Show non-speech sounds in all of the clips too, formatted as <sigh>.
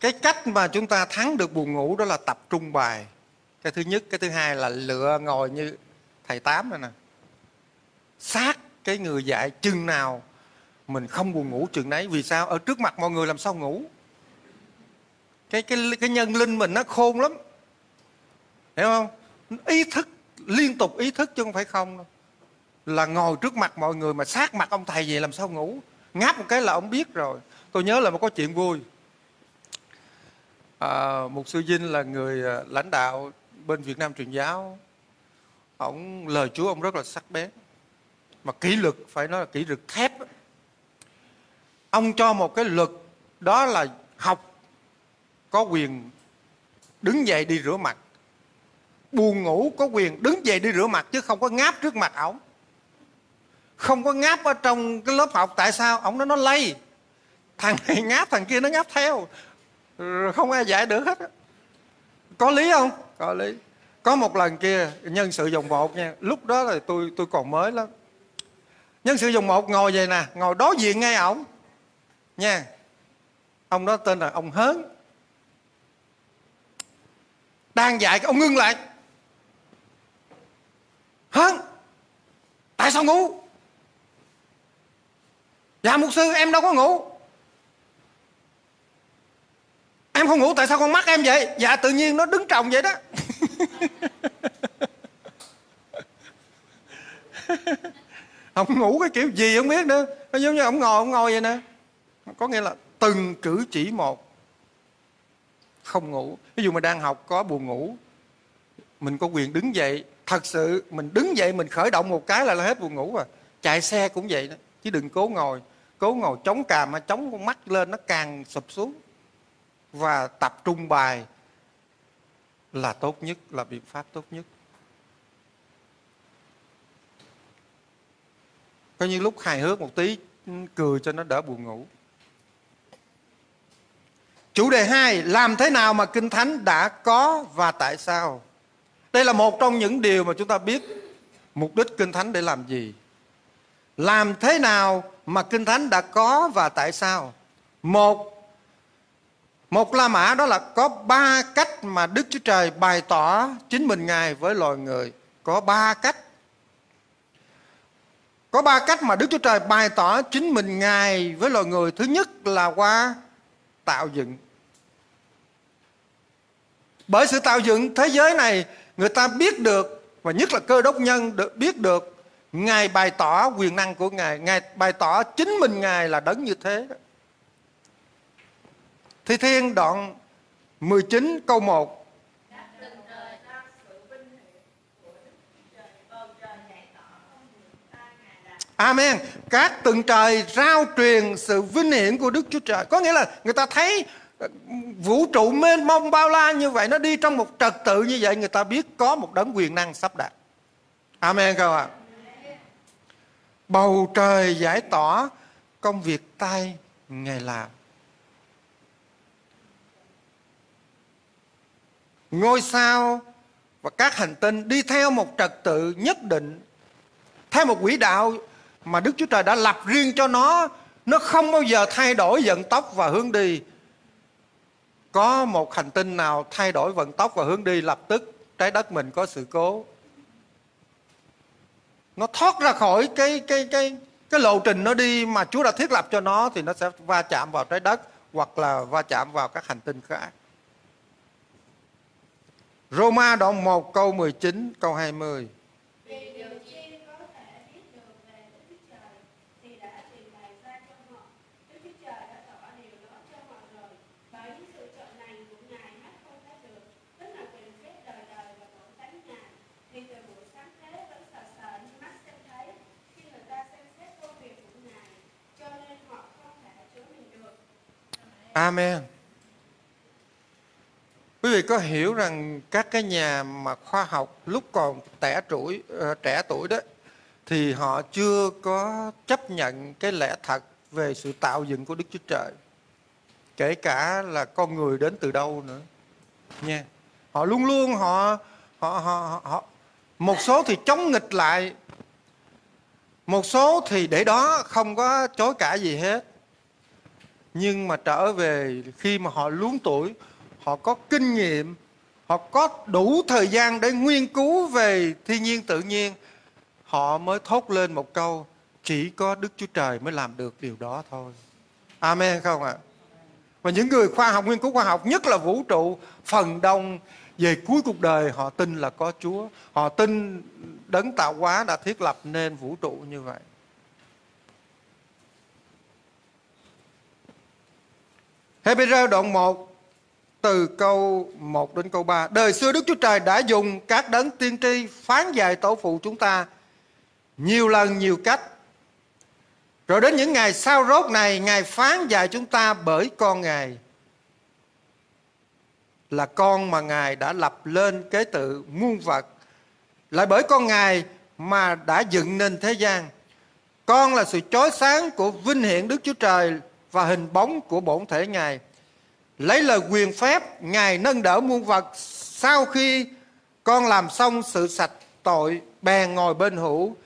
cái cách mà chúng ta thắng được buồn ngủ đó là tập trung bài. Cái thứ nhất, cái thứ hai là lựa ngồi như thầy tám này nè. Sát cái người dạy chừng nào mình không buồn ngủ chừng nấy. Vì sao? Ở trước mặt mọi người làm sao ngủ? Cái cái cái nhân linh mình nó khôn lắm. Hiểu không? Ý thức, liên tục ý thức chứ không phải không đâu. Là ngồi trước mặt mọi người mà sát mặt ông thầy vậy làm sao ngủ? Ngáp một cái là ông biết rồi. Tôi nhớ là một có chuyện vui à, mục sư Vinh là người à, lãnh đạo bên Việt Nam truyền giáo. Ông lời Chúa ông rất là sắc bén. Mà kỷ luật phải nói là kỷ luật thép ông cho một cái luật đó là học có quyền đứng dậy đi rửa mặt. Buồn ngủ có quyền đứng dậy đi rửa mặt chứ không có ngáp trước mặt ổng. Không có ngáp ở trong cái lớp học tại sao? Ổng nói nó lây. Thằng này ngáp thằng kia nó ngáp theo không ai dạy được hết có lý không? Có lý. Có một lần kia, nhân sự dòng một nha, lúc đó là tôi tôi còn mới lắm. Nhân sự dòng một ngồi vậy nè, ngồi đối diện ngay ổng. Nha, ông đó tên là ông hớn. Đang dạy ông ngưng lại. Hớn, tại sao ngủ? Dạ mục sư, em đâu có ngủ. Em không ngủ tại sao con mắt em vậy? Dạ tự nhiên nó đứng trồng vậy đó. <laughs> Ông ngủ cái kiểu gì không biết nữa. Nó giống như ông ngồi ông ngồi vậy nè. Có nghĩa là từng cử chỉ một. Không ngủ. Ví dụ mà đang học có buồn ngủ mình có quyền đứng dậy. Thật sự mình đứng dậy mình khởi động một cái là, là hết buồn ngủ rồi. Chạy xe cũng vậy đó. Chứ đừng cố ngồi. Cố ngồi chống càm mà chống con mắt lên nó càng sụp xuống và tập trung bài là tốt nhất, là biện pháp tốt nhất. Coi như lúc hài hước một tí, cười cho nó đỡ buồn ngủ. Chủ đề 2 làm thế nào mà kinh thánh đã có và tại sao? Đây là một trong những điều mà chúng ta biết mục đích kinh thánh để làm gì. Làm thế nào mà kinh thánh đã có và tại sao? Một một La Mã đó là có ba cách mà Đức Chúa Trời bày tỏ chính mình Ngài với loài người. Có ba cách. Có ba cách mà Đức Chúa Trời bày tỏ chính mình Ngài với loài người. Thứ nhất là qua tạo dựng. Bởi sự tạo dựng thế giới này người ta biết được và nhất là cơ đốc nhân được biết được Ngài bày tỏ quyền năng của Ngài, Ngài bày tỏ chính mình Ngài là đấng như thế đó. Thi Thiên đoạn 19 câu 1 Amen. Các tầng trời rao truyền sự vinh hiển của Đức Chúa Trời. Có nghĩa là người ta thấy ờ, vũ trụ mênh mông bao la như vậy, nó đi trong một trật tự như vậy, người ta biết có một đấng quyền năng sắp đặt. Amen các bạn. À? Bầu trời giải tỏa công việc tay Ngài làm. Ngôi sao và các hành tinh đi theo một trật tự nhất định, theo một quỹ đạo mà Đức Chúa Trời đã lập riêng cho nó. Nó không bao giờ thay đổi vận tốc và hướng đi. Có một hành tinh nào thay đổi vận tốc và hướng đi, lập tức trái đất mình có sự cố. Nó thoát ra khỏi cái cái cái cái lộ trình nó đi mà Chúa đã thiết lập cho nó thì nó sẽ va chạm vào trái đất hoặc là va chạm vào các hành tinh khác. Roma đoạn 1 câu 19 câu 20. Vì điều chi có thể biết được về Đức Chúa Trời thì đã trình bày ra cho họ. Đức Chúa Trời đã tỏ điều đó cho họ rồi. Bởi những sự trợ này của Ngài mắt không thấy được, tức là quyền phép đời đời và tổ tánh Ngài. Thì từ buổi sáng thế vẫn sợ sợ như mắt xem thấy khi người ta xem xét công việc của Ngài, cho nên họ không thể chứa mình được. Amen. Quý vị có hiểu rằng các cái nhà mà khoa học lúc còn trẻ tuổi ờ, trẻ tuổi đó, thì họ chưa có chấp nhận cái lẽ thật về sự tạo dựng của Đức Chúa Trời. Kể cả là con người đến từ đâu nữa. Nha. Họ luôn luôn họ họ họ họ, một số thì chống nghịch lại, một số thì để đó không có chối cãi gì hết nhưng mà trở về khi mà họ luống tuổi họ có kinh nghiệm, họ có đủ thời gian để nghiên cứu về thiên nhiên tự nhiên. Họ mới thốt lên một câu, chỉ có đức chúa trời mới làm được điều đó thôi. Amen không ạ? À? và những người khoa học, nghiên cứu khoa học, nhất là vũ trụ, phần đông, về cuối cuộc đời họ tin là có chúa. Họ tin đấng tạo hóa đã thiết lập nên vũ trụ như vậy. Hebrew đoạn 1 từ câu 1 đến câu 3. Đời xưa Đức Chúa Trời đã dùng các đấng tiên tri phán dạy tổ phụ chúng ta nhiều lần nhiều cách. Rồi đến những ngày sau rốt này, Ngài phán dạy chúng ta bởi con Ngài. Là con mà Ngài đã lập lên kế tự muôn vật. Lại bởi con Ngài mà đã dựng nên thế gian. Con là sự chói sáng của vinh hiển Đức Chúa Trời và hình bóng của bổn thể Ngài. Lấy lời quyền phép, Ngài nâng đỡ muôn vật sau khi con làm xong sự sạch tội, bèn ngồi bên hữu,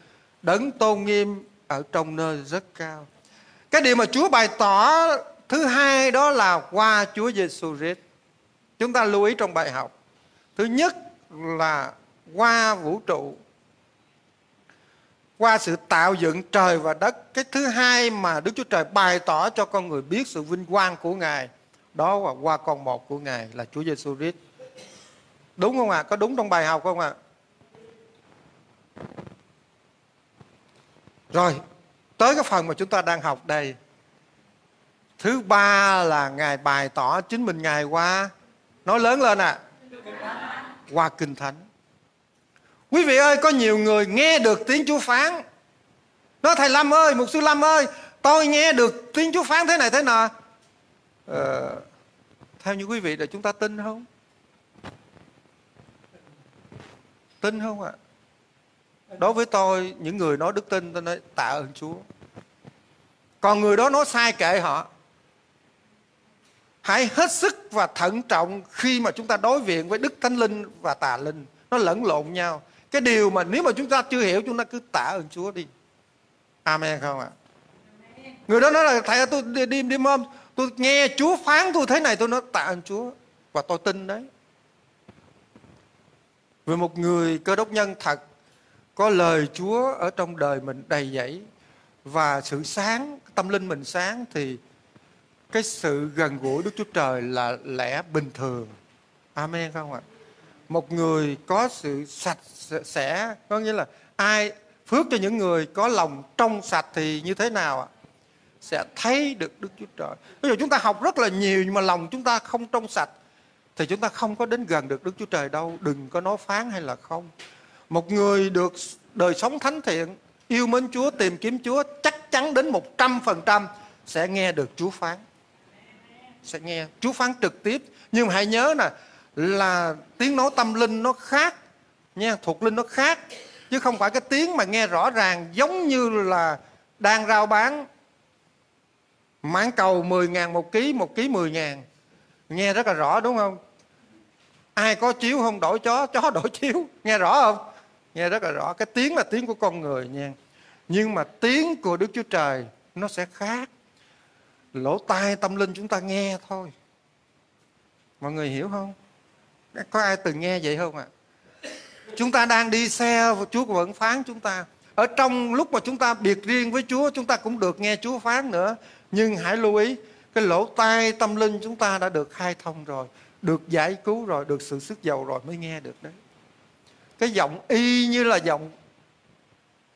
đấng tôn nghiêm ở trong nơi rất cao. Cái điều mà Chúa bày tỏ thứ hai đó là qua Chúa Giêsu Christ. Chúng ta lưu ý trong bài học. Thứ nhất là qua vũ trụ qua sự tạo dựng trời và đất cái thứ hai mà đức chúa trời bày tỏ cho con người biết sự vinh quang của ngài đó là qua con một của ngài là chúa giêsu christ đúng không ạ à? có đúng trong bài học không ạ à? rồi tới cái phần mà chúng ta đang học đây thứ ba là ngài bày tỏ chính mình ngài qua nói lớn lên ạ à. qua kinh thánh Quý vị ơi, có nhiều người nghe được tiếng Chúa phán. Nói thầy Lâm ơi, mục sư Lâm ơi, tôi nghe được tiếng Chúa phán thế này thế nào à, theo như quý vị là chúng ta tin không? Tin không ạ? Đối với tôi, những người nói đức tin, tôi nói tạ ơn Chúa. Còn người đó nói sai kệ họ. Hãy hết sức và thận trọng khi mà chúng ta đối diện với Đức Thánh Linh và Tà Linh. Nó lẫn lộn nhau cái điều mà nếu mà chúng ta chưa hiểu chúng ta cứ tạ ơn Chúa đi Amen không ạ người đó nói là thầy tôi đi đi, đi mâm tôi nghe Chúa phán tôi thế này, tôi nói, tạ ơn Chúa, và tôi tin đấy. Về một người cơ đốc nhân thật có lời Chúa ở trong đời mình đầy dẫy và sự sáng, tâm linh mình sáng, thì cái sự gần gũi Đức Chúa Trời là lẽ bình thường. Amen không ạ? Một người có sự sạch sẽ, có nghĩa là ai phước cho những người có lòng trong sạch thì như thế nào ạ? Sẽ thấy được Đức Chúa Trời. bây giờ chúng ta học rất là nhiều nhưng mà lòng chúng ta không trong sạch thì chúng ta không có đến gần được Đức Chúa Trời đâu. Đừng có nói phán hay là không. Một người được đời sống thánh thiện, yêu mến Chúa, tìm kiếm Chúa chắc chắn đến 100% sẽ nghe được Chúa phán. Sẽ nghe Chúa phán trực tiếp. Nhưng mà hãy nhớ nè, là tiếng nói tâm linh nó khác nha thuộc linh nó khác chứ không phải cái tiếng mà nghe rõ ràng giống như là đang rao bán mãn cầu 10 ngàn một ký một ký 10 ngàn nghe rất là rõ đúng không ai có chiếu không đổi chó chó đổi chiếu nghe rõ không nghe rất là rõ cái tiếng là tiếng của con người nha nhưng mà tiếng của đức chúa trời nó sẽ khác lỗ tai tâm linh chúng ta nghe thôi mọi người hiểu không có ai từng nghe vậy không ạ? À? Chúng ta đang đi xe, Chúa vẫn phán chúng ta. Ở trong lúc mà chúng ta biệt riêng với Chúa, chúng ta cũng được nghe Chúa phán nữa. Nhưng hãy lưu ý, cái lỗ tai tâm linh chúng ta đã được khai thông rồi, được giải cứu rồi, được sự sức giàu rồi mới nghe được đấy. Cái giọng y như là giọng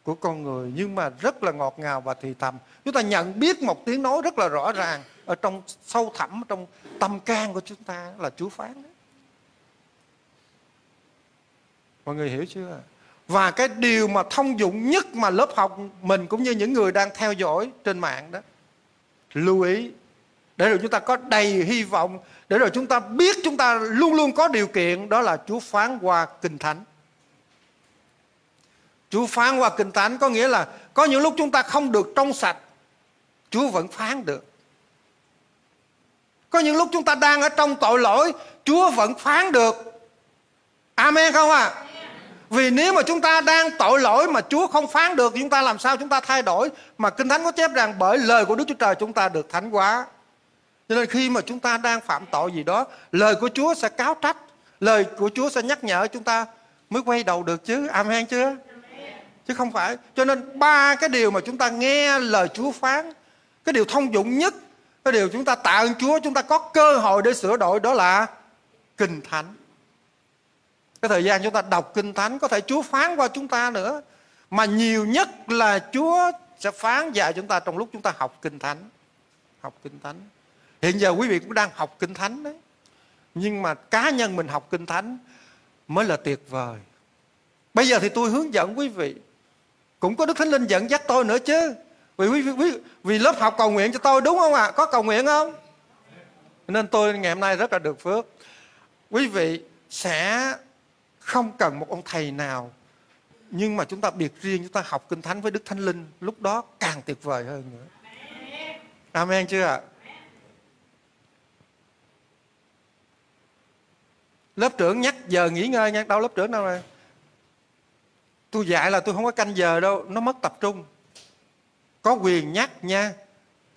của con người nhưng mà rất là ngọt ngào và thì thầm. Chúng ta nhận biết một tiếng nói rất là rõ ràng ở trong sâu thẳm trong tâm can của chúng ta là Chúa phán đấy. mọi người hiểu chưa và cái điều mà thông dụng nhất mà lớp học mình cũng như những người đang theo dõi trên mạng đó lưu ý, để rồi chúng ta có đầy hy vọng, để rồi chúng ta biết chúng ta luôn luôn có điều kiện, đó là Chúa phán qua kinh thánh. Chúa phán qua kinh thánh có nghĩa là có những lúc chúng ta không được trong sạch, Chúa vẫn phán được. Có những lúc chúng ta đang ở trong tội lỗi, Chúa vẫn phán được. Amen không ạ? à? Vì nếu mà chúng ta đang tội lỗi mà Chúa không phán được chúng ta làm sao chúng ta thay đổi? Mà Kinh Thánh có chép rằng bởi lời của Đức Chúa Trời chúng ta được thánh hóa. cho nên khi mà chúng ta đang phạm tội gì đó lời của chúa sẽ cáo trách lời của chúa sẽ nhắc nhở chúng ta mới quay đầu được chứ. Amen chưa? Chứ không phải. Cho nên ba cái điều mà chúng ta nghe lời chúa phán cái điều thông dụng nhất cái điều chúng ta tạ ơn chúa chúng ta có cơ hội để sửa đổi đó là kinh thánh cái thời gian chúng ta đọc kinh thánh, có thể chúa phán qua chúng ta nữa. Mà nhiều nhất là chúa sẽ phán dạy chúng ta trong lúc chúng ta học kinh thánh. Học kinh thánh. Hiện giờ quý vị cũng đang học kinh thánh đấy. Nhưng mà cá nhân mình học kinh thánh mới là tuyệt vời. Bây giờ thì tôi hướng dẫn quý vị. Cũng có đức thánh linh dẫn dắt tôi nữa chứ. Vì quý vị vì lớp học cầu nguyện cho tôi đúng không ạ? À? có cầu nguyện không? Nên tôi ngày hôm nay rất là được phước. Quý vị sẽ không cần một ông thầy nào. Nhưng mà chúng ta biệt riêng, chúng ta học kinh thánh với đức thánh linh, lúc đó càng tuyệt vời hơn nữa. Amen chưa ạ? Lớp trưởng nhắc giờ nghỉ ngơi nha. Đâu lớp trưởng đâu rồi? Tôi dạy là tôi không có canh giờ đâu, nó mất tập trung. Có quyền nhắc nha.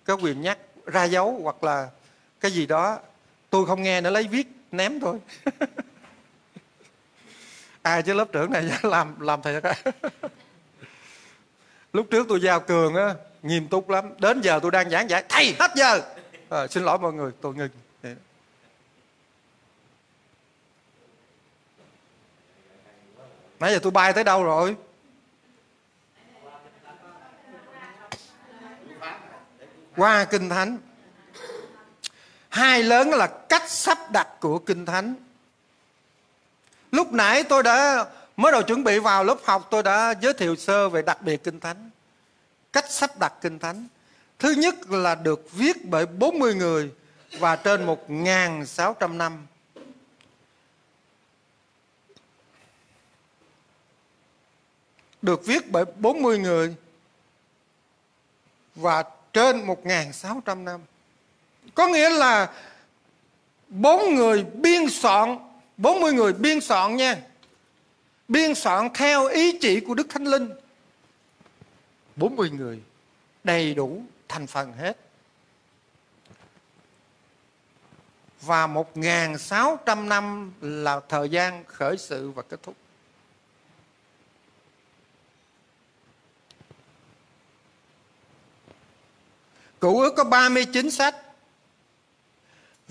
Có quyền nhắc ra dấu hoặc là cái gì đó. Tôi không nghe nữa, lấy viết, ném thôi. <laughs> ai chứ lớp trưởng này <laughs> làm làm thầy cả lúc trước tôi giao cường á nghiêm túc lắm. Đến giờ tôi đang giảng dạy thầy hết giờ. À, xin lỗi mọi người tôi ngừng. Nãy giờ tôi bay tới đâu rồi? Qua kinh thánh. Hai lớn là cách sắp đặt của kinh thánh lúc nãy tôi đã mới đầu chuẩn bị vào lớp học tôi đã giới thiệu sơ về đặc biệt kinh thánh cách sắp đặt kinh thánh thứ nhất là được viết bởi 40 người và trên 1.600 năm được viết bởi 40 người và trên 1.600 năm. Có nghĩa là bốn người biên soạn, 40 người biên soạn nha. Biên soạn theo ý chỉ của Đức Thánh Linh. 40 người đầy đủ thành phần hết. Và 1.600 năm là thời gian khởi sự và kết thúc. Cựu ước có 39 sách.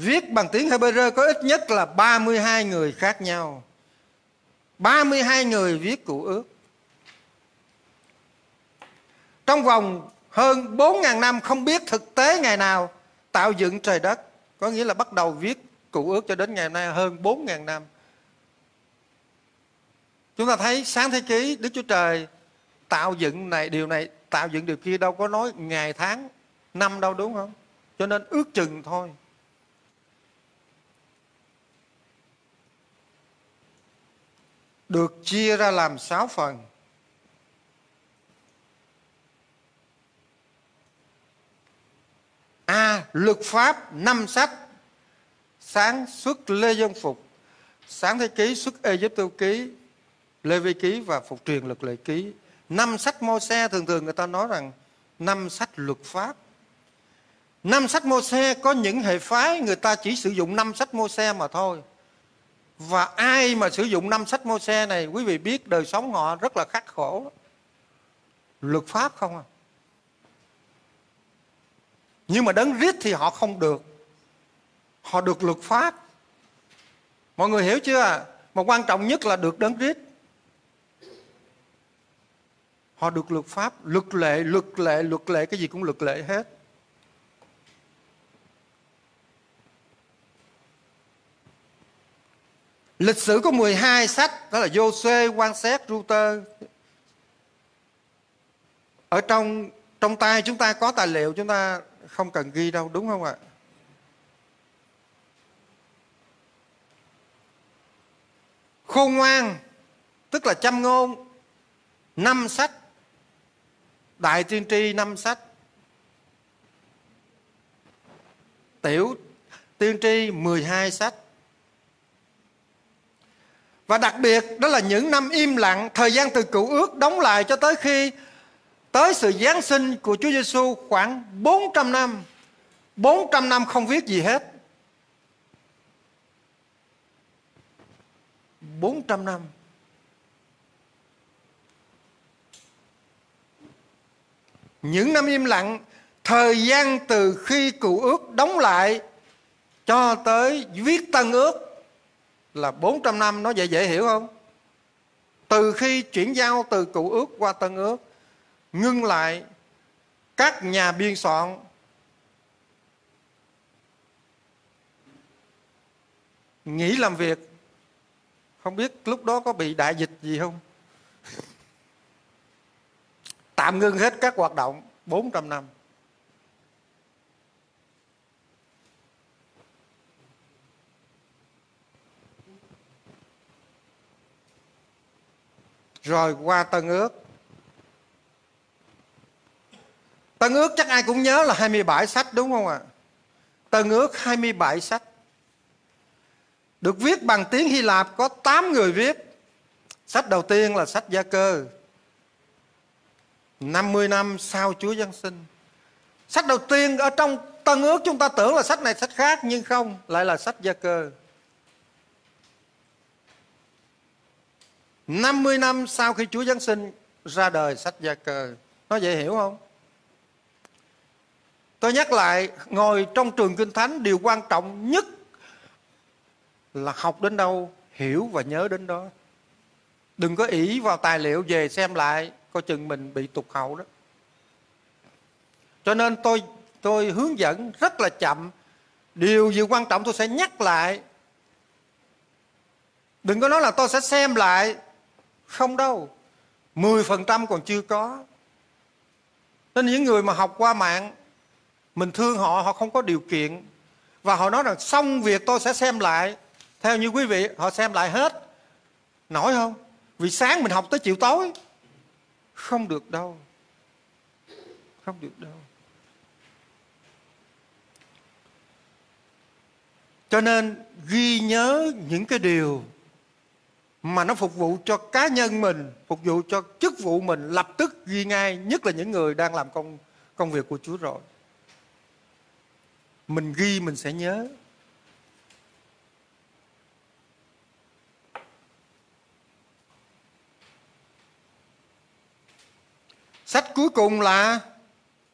Viết bằng tiếng Hebrew có ít nhất là 32 người khác nhau. 32 người viết cựu ước. Trong vòng hơn 4.000 năm không biết thực tế ngày nào tạo dựng trời đất. Có nghĩa là bắt đầu viết cựu ước cho đến ngày nay hơn 4.000 năm. Chúng ta thấy sáng thế ký Đức Chúa Trời tạo dựng này, điều này, tạo dựng điều kia đâu có nói ngày tháng, năm đâu, đúng không cho nên ước chừng thôi được chia ra làm sáu phần. A. À, luật pháp năm sách. Sáng xuất Lê Dân Phục. Sáng Thế Ký xuất Ê giúp Tiêu Ký Lê Vi Ký và Phục truyền luật lệ ký. Năm sách mô xe thường thường người ta nói rằng Năm sách luật pháp. Năm sách mô xe có những hệ phái người ta chỉ sử dụng năm sách mô xe mà thôi. Và ai mà sử dụng năm sách mô xe này quý vị biết đời sống họ rất là khắc khổ. Luật pháp không à. Nhưng mà đấng rít thì họ không được. Họ được luật pháp. Mọi người hiểu chưa? Mà quan trọng nhất là được đấng rít. Họ được luật pháp, luật lệ, luật lệ, luật lệ, cái gì cũng luật lệ hết. Lịch sử có 12 sách, đó là Jose, quan xét, Router. Ở trong trong tay chúng ta có tài liệu, chúng ta không cần ghi đâu, đúng không ạ? Khôn ngoan, tức là chăm ngôn, năm sách. Đại tiên tri năm sách. Tiểu tiên tri 12 sách. Và đặc biệt đó là những năm im lặng, thời gian từ cựu ước đóng lại cho tới khi tới sự Giáng sinh của Chúa Giêsu khoảng 400 năm. 400 năm không viết gì hết 400 năm Những năm im lặng Thời gian từ khi cựu ước đóng lại Cho tới viết tân ước là 400 năm, Nó dễ dễ hiểu không? Từ khi chuyển giao từ cựu ước qua tân ước, Ngưng lại Các nhà biên soạn, Nghỉ làm việc. Không biết lúc đó có bị đại dịch gì không? Tạm ngưng hết các hoạt động 400 năm. Rồi qua Tân ước. Tân ước chắc ai cũng nhớ là 27 sách đúng không ạ? À? Tân ước 27 sách. Được viết bằng tiếng Hy Lạp có 8 người viết. Sách đầu tiên là sách Gia Cơ, 50 năm sau Chúa Giáng sinh. Sách đầu tiên ở trong Tân ước chúng ta tưởng là sách này sách khác nhưng không, lại là sách Gia Cơ. 50 năm sau khi Chúa Giáng sinh ra đời sách Gia Cơ. Nó dễ hiểu không? Tôi nhắc lại, ngồi trong trường Kinh Thánh điều quan trọng nhất là học đến đâu, hiểu và nhớ đến đó. Đừng có ý vào tài liệu về xem lại coi chừng mình bị tụt hậu đó cho nên tôi tôi hướng dẫn rất là chậm điều gì quan trọng tôi sẽ nhắc lại đừng có nói là tôi sẽ xem lại không đâu. 10% còn chưa có. Nên những người mà học qua mạng, mình thương họ họ không có điều kiện. Và họ nói rằng, xong việc tôi sẽ xem lại. Theo như quý vị, họ xem lại hết. Nổi không? Vì sáng mình học tới chiều tối. Không được đâu. Không được đâu. Cho nên ghi nhớ những cái điều mà nó phục vụ cho cá nhân mình, phục vụ cho chức vụ mình lập tức ghi ngay, nhất là những người đang làm công công việc của Chúa rồi mình ghi, mình sẽ nhớ Sách cuối cùng là,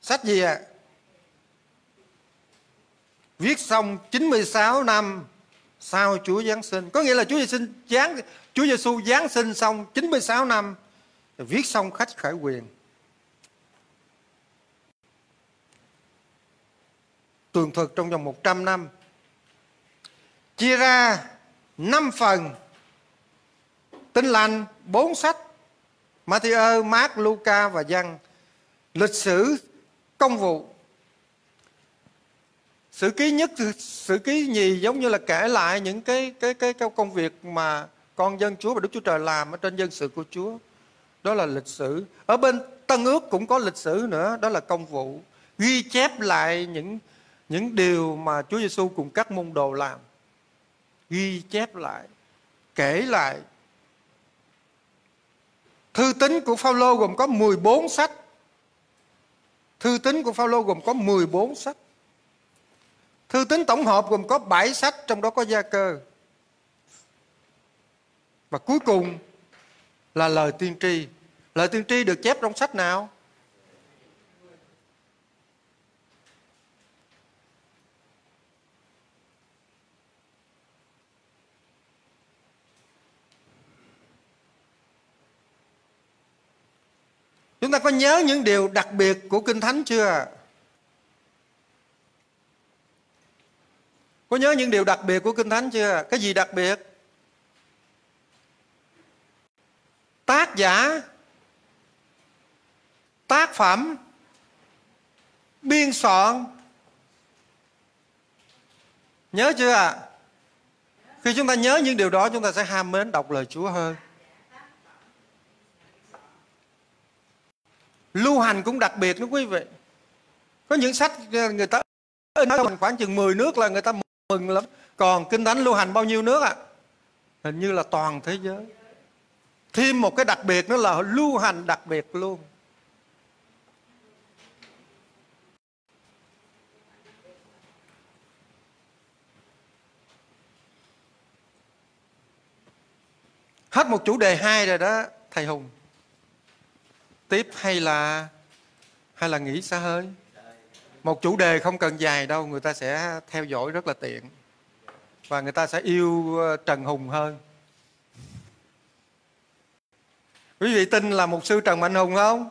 sách gì ạ? À? Viết xong 96 năm sau Chúa Giáng sinh. Có nghĩa là Chúa Giêsu Giáng Chúa Giêsu Giáng sinh xong 96 năm viết xong khách khải quyền. Tường thuật trong vòng 100 năm. Chia ra 5 phần. Tin lành 4 sách Matthew, Mark, Luca và Giăng lịch sử công vụ sử ký nhất sử ký nhì giống như là kể lại những cái cái cái, cái công việc mà con dân Chúa và Đức Chúa Trời làm ở trên dân sự của Chúa đó là lịch sử ở bên Tân ước cũng có lịch sử nữa đó là công vụ ghi chép lại những những điều mà Chúa Giêsu cùng các môn đồ làm ghi chép lại kể lại Thư tín của Phaolô gồm có 14 sách. Thư tín của Phaolô gồm có 14 sách. Thư tín tổng hợp gồm có 7 sách, trong đó có gia cơ. Và cuối cùng là lời tiên tri. Lời tiên tri được chép trong sách nào? Chúng ta có nhớ những điều đặc biệt của Kinh Thánh chưa? Có nhớ những điều đặc biệt của Kinh Thánh chưa? Cái gì đặc biệt? Tác giả, Tác phẩm, Biên soạn Nhớ chưa ạ? Khi chúng ta nhớ những điều đó, Chúng ta sẽ ham mến đọc lời Chúa hơn lưu hành cũng đặc biệt đó quý vị có những sách ờ, người ta in khoảng chừng 10 nước là người ta mừng lắm. Còn kinh thánh lưu hành bao nhiêu nước ạ? À? hình như là toàn thế giới. Thêm một cái đặc biệt nữa là lưu hành đặc biệt luôn. Hết một chủ đề hai rồi đó, thầy hùng. Tiếp hay là hay là nghỉ xa hơi? Một chủ đề không cần dài đâu, người ta sẽ theo dõi rất là tiện. Và người ta sẽ yêu ờ, trần hùng hơn. Quý vị tin là một sư trần mạnh hùng không?